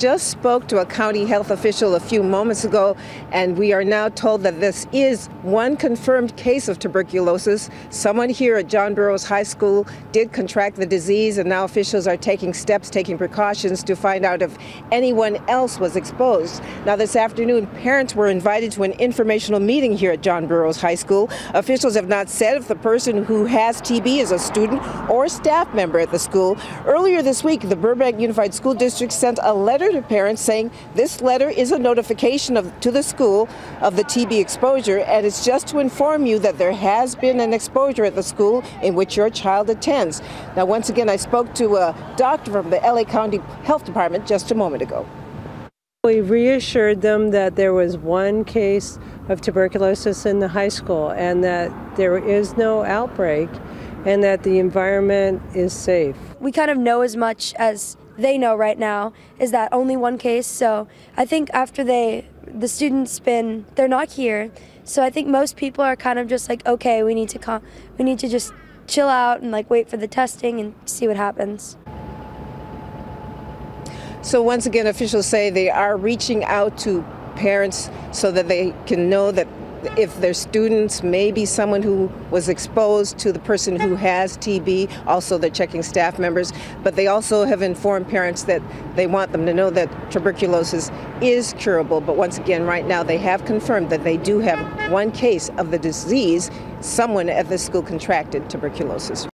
just spoke to a county health official a few moments ago, and we are now told that this is one confirmed case of tuberculosis. Someone here at John Burroughs High School did contract the disease, and now officials are taking steps, taking precautions to find out if anyone else was exposed. Now, this afternoon, parents were invited to an informational meeting here at John Burroughs High School. Officials have not said if the person who has TB is a student or staff member at the school. Earlier this week, the Burbank Unified School District sent a letter to parents saying this letter is a notification of, to the school of the TB exposure and it's just to inform you that there has been an exposure at the school in which your child attends. Now, once again, I spoke to a doctor from the LA County Health Department just a moment ago. We reassured them that there was one case of tuberculosis in the high school and that there is no outbreak and that the environment is safe. We kind of know as much as they know right now is that only one case. So I think after they, the students been, they're not here. So I think most people are kind of just like, okay, we need to come, we need to just chill out and like wait for the testing and see what happens. So once again, officials say they are reaching out to parents so that they can know that if their students may be someone who was exposed to the person who has TB, also they're checking staff members, but they also have informed parents that they want them to know that tuberculosis is curable. But once again, right now they have confirmed that they do have one case of the disease. Someone at the school contracted tuberculosis.